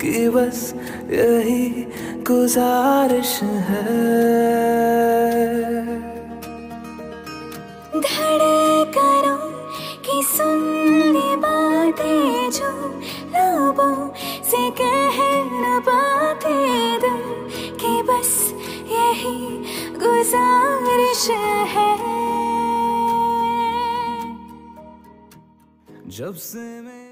कि बस यही गुजारिश है। धड़े धड़कनों की सुननी बातें जो लोगों से कह न पाते दिल कि बस यही गुजारिश है। जब से मैं